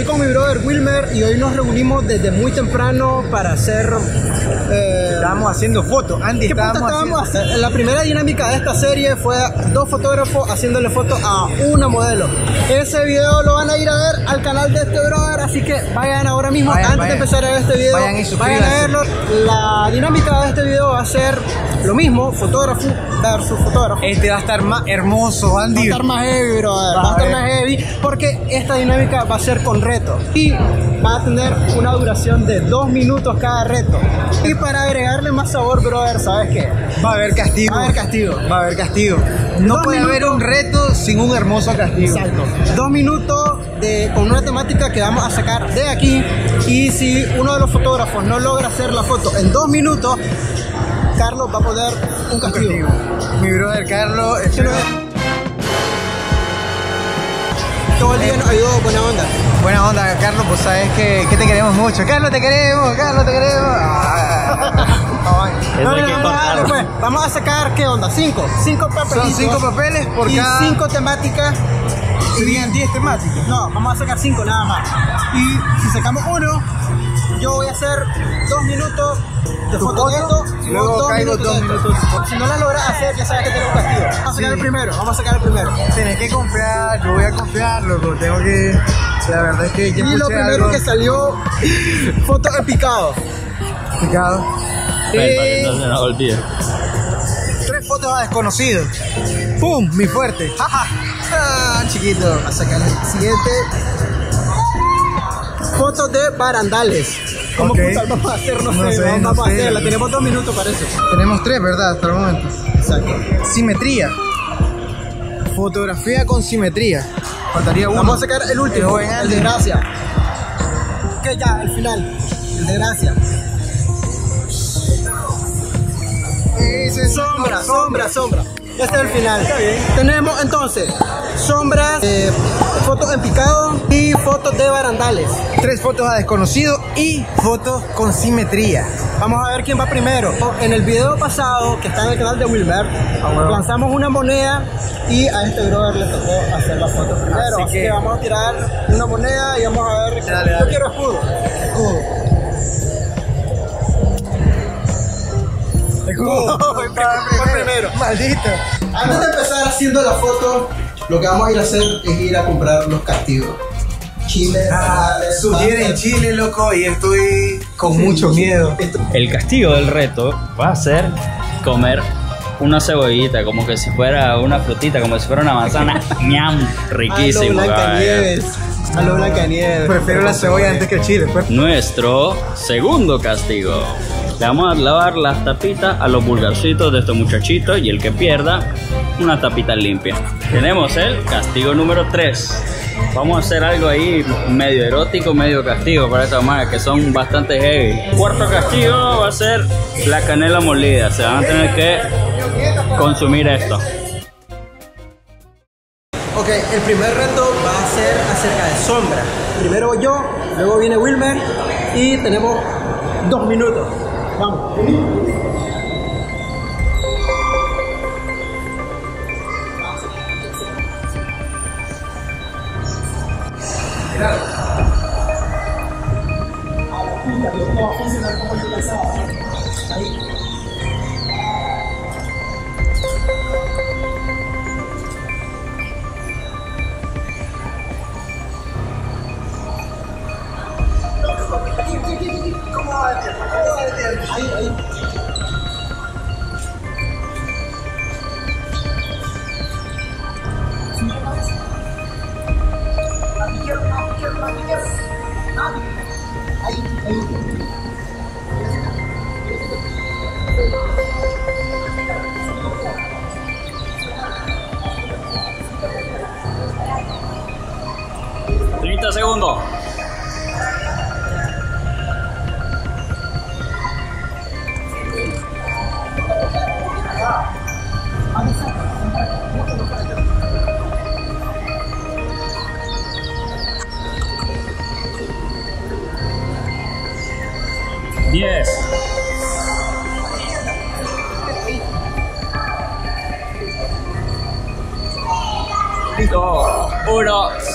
estoy con mi brother Wilmer y hoy nos reunimos desde muy temprano para hacer. Eh, estábamos haciendo fotos. Andy, ¿qué estábamos, estábamos haciendo? La primera dinámica de esta serie fue dos fotógrafos haciéndole fotos a una modelo. Ese video lo van a ir a ver al canal de este brother, así que vayan ahora mismo, antes de empezar a ver este video, vayan, a verlo. La dinámica de este video va a ser lo mismo, fotógrafo versus fotógrafo. Este va a estar más hermoso, Andy. Va a estar más heavy, brother. Va, va a estar más heavy porque esta dinámica va a ser con reto y va a tener una duración de dos minutos cada reto. Y para agregarle más sabor, brother, ¿sabes qué? Va a haber castigo. Va a haber castigo. Va a haber castigo. No puede haber un reto sin un hermoso castigo. Exacto. Dos minutos de, con una temática que vamos a sacar de aquí. Y si uno de los fotógrafos no logra hacer la foto en dos minutos, Carlos va a poner un castigo. Un castigo. Mi brother Carlos, todo el día nos ayudó buena onda. Buena onda, Carlos, pues sabes que, que te queremos mucho. Carlos, te queremos, Carlos, te queremos. no, no, no, dale, pues. Vamos a sacar, ¿qué onda? Cinco. Cinco papeles. Son cinco papeles por y cada... cinco temáticas. Serían diez temáticas. No, vamos a sacar cinco nada más. Y si sacamos uno, yo voy a hacer dos minutos de foto de esto, y luego dos caigo minutos dos minutos. Si no la logras hacer, ya sabes que tenemos castigo. Vamos a sacar sí. el primero, vamos a sacar el primero. Tienes que confiar, yo voy a confiar, loco. Tengo que. La verdad es que. Y lo primero algo. que salió, foto de picado. Picado. No se nos olvide. Tres fotos a desconocidos. ¡Pum! Mi fuerte. ah, chiquito. A sacar el siguiente. Fotos de barandales. ¿Cómo Ok. puta vamos a hacer? No, No sé, sé, vamos, no vamos a sé. hacerla. Tenemos dos minutos para eso. Tenemos tres, ¿verdad? Hasta el momento. Exacto. Simetría. Fotografía con simetría. Faltaría uno. Vamos a sacar el último, El el de gracia. Que ya, el final. El de gracia. Es Sombra, sombra, sombra. Este es el final. Tenemos entonces sombras, eh, fotos en picado y fotos de barandales. Tres fotos a desconocido y fotos con simetría. Vamos a ver quién va primero. En el video pasado, que está en el canal de Wilmer, lanzamos una moneda y a este brother le tocó hacer la foto primero. Así Así, que- vamos a tirar una moneda y vamos a ver. Dale, Yo quiero escudo. Escudo. Voy primero. Maldito. Antes de empezar haciendo la foto, lo que vamos a ir a hacer es ir a comprar los castigos. Chile, Ah, sugieren. Chile, loco, y estoy con mucho miedo. El castigo del reto va a ser comer una cebollita, como que si fuera una frutita, como si fuera una manzana. ñam, A lo riquísimo. Blancanieves. A lo Blancanieves. Prefiero la cebolla antes que el chile, pues. Nuestro segundo castigo. Le vamos a lavar las tapitas a los vulgarcitos de estos muchachitos y el que pierda, una tapita limpia. Tenemos el castigo número 3. Vamos a hacer algo ahí medio erótico, medio castigo para estas manas que son bastante heavy. Cuarto castigo va a ser la canela molida. Se van a tener que consumir esto. Ok, el primer reto va a ser acerca de sombra. Primero yo, luego viene Wilmer y tenemos dos minutos. Kita berjumpa langsung, dan. 快点快点开门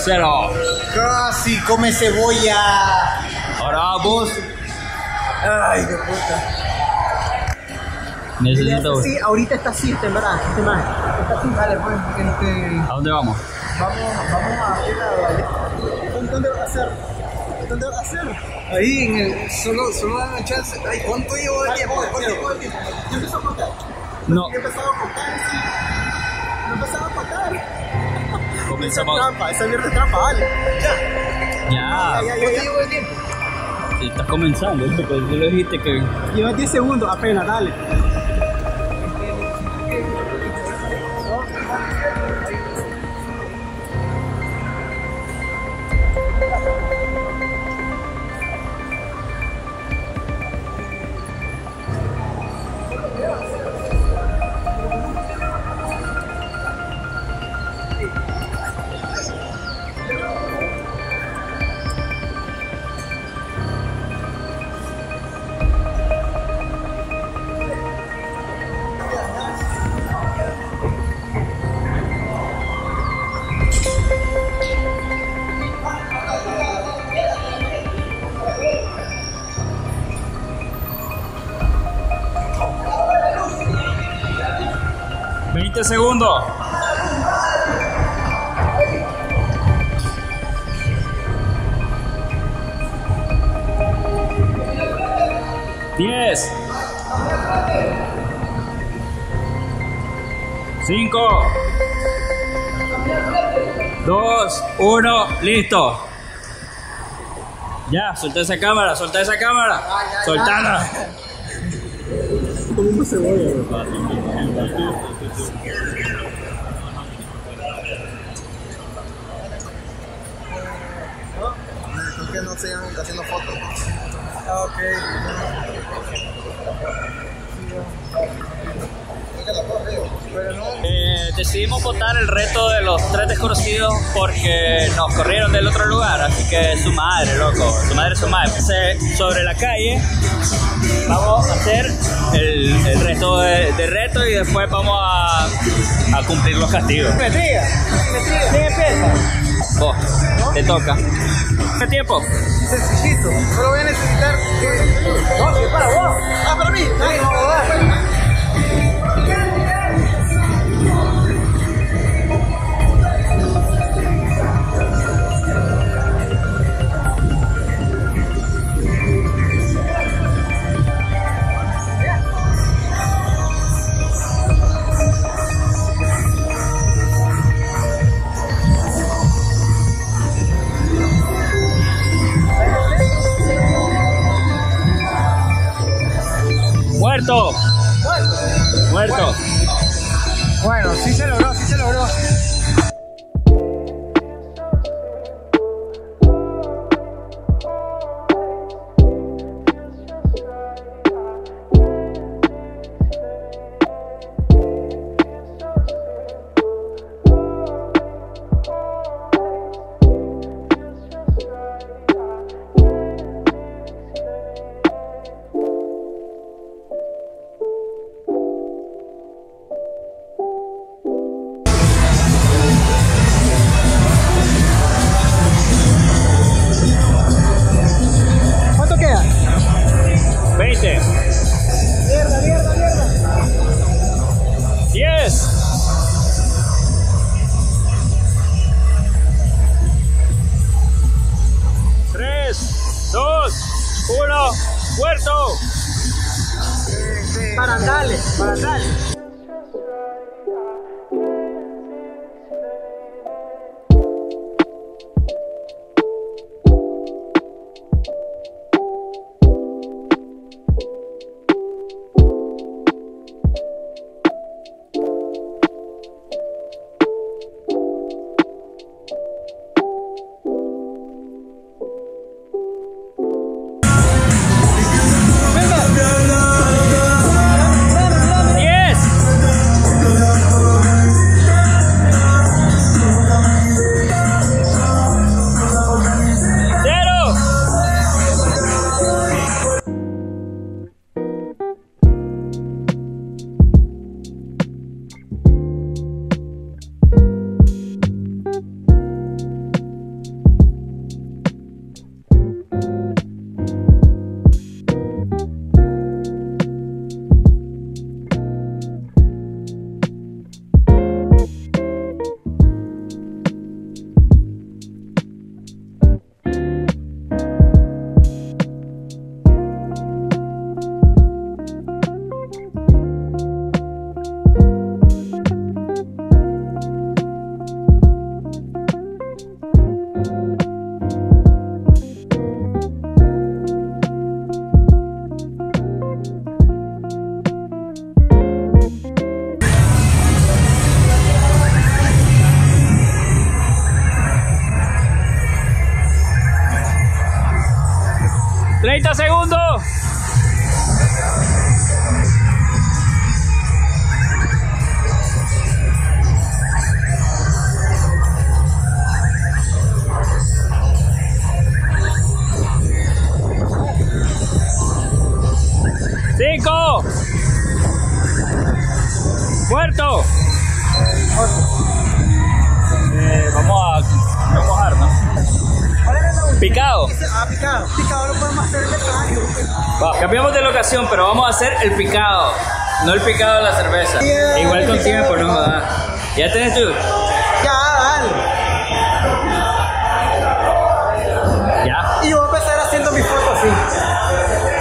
cero. Casi come cebolla. Ahora vamos. Ay, qué puta. Necesito. Sí, ahorita está así, en verdad, este más. Está así. Dale, pues, este. ¿A dónde vamos? Vamos, vamos a hacer ¿Dónde va a hacer? ¿Dónde va a hacer? Ahí, en el. Solo, solo dan la chance. Ay, ¿cuánto llevo de tiempo? ¿Cuánto llevo de tiempo? Yo empiezo a contar. No, Yo empezaba a contar, sí. Empezaba a contar. Esa comenzamos. trampa, esa mierda es trampa, dale. Ya, Ya, ya, ya, ¿Cuánto ya. llevo de tiempo? estás comenzando. ¿viste? Pues tú le dijiste que. Llevas 10 segundos apenas, dale. 10 5 2 1 listo. Ya suelta esa cámara suelta esa cámara. Soltala. Que no haciendo fotos Ok. Eh, decidimos votar el reto de los tres desconocidos porque nos corrieron del otro lugar, así que su madre, loco, su madre, su madre. Entonces, sobre la calle vamos a hacer el, el resto de, de reto y después vamos a, a cumplir los castigos. Metría. ¿Quién empieza? Vos, te toca. ¿Qué tiempo? Sencillito. Solo voy a necesitar. No, que para vos. Ah, para mí. Dale, no, dale. Muerto. Muerto. Bueno, sí se logró, sí se logró. Uno, muerto. Para darle, cambiamos de locación, pero vamos a hacer el picado. No el picado de la cerveza. Bien, Igual con tiempo, no jodas. ¿Ya tenés tú? Ya, dale. Ya. Y yo voy a empezar haciendo mi foto así.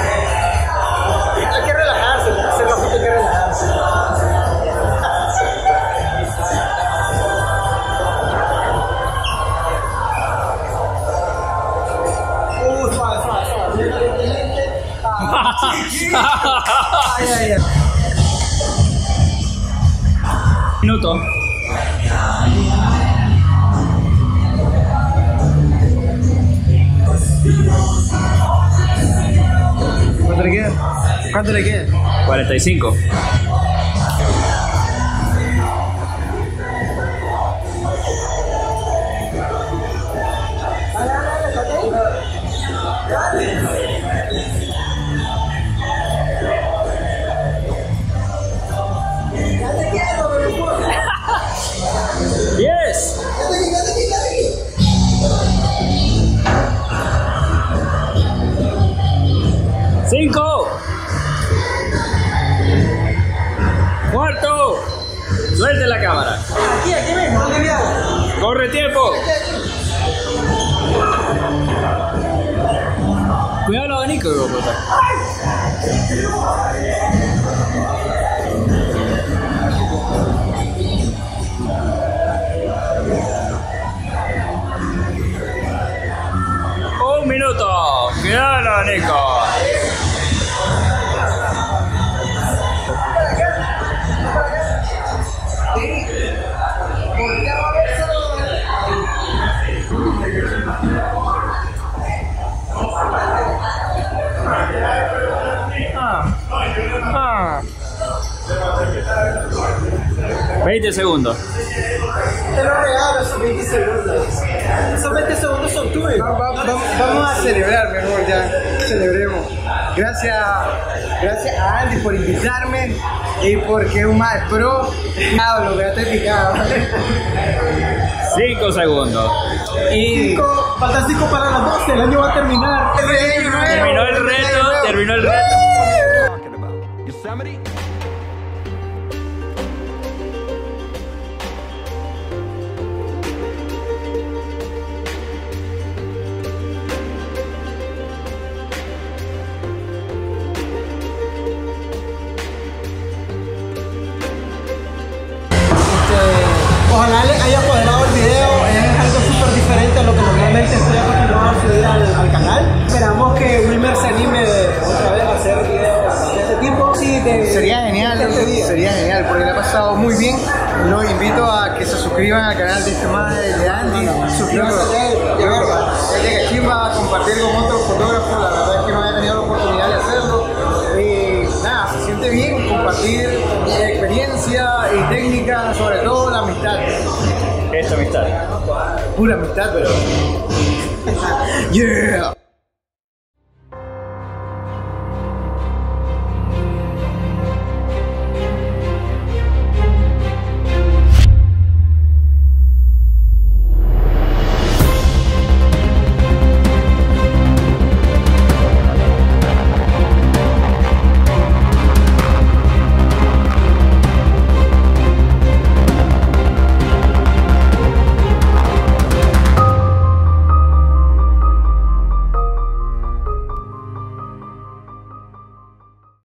Ay, ay, ay. Minuto. ¿Cuánto le queda? ¿Cuánto le queda? 45. 20 segundos. Te lo regalo esos 20 segundos. Esos 20 segundos son tuyos. Va- va- va- vamos a celebrar mejor ya. Celebremos. Gracias, gracias a Andy por invitarme y porque es un más pro. Ah, lo que estoy picado. 5 segundos. Y Cinco, faltan 5 para las 12, el año va a terminar. terminó el reto. Terminó el reto. Genial, sería genial, porque le ha pasado muy bien. Los invito a que se suscriban al canal de este más de Andy. Suscríbanse. de verdad. Es de Cachimba, compartir con otros fotógrafos, la verdad es que no había tenido la oportunidad de hacerlo. Y nada, se siente bien compartir experiencia y técnica, sobre todo la amistad. Esta amistad. Pura amistad, pero. yeah!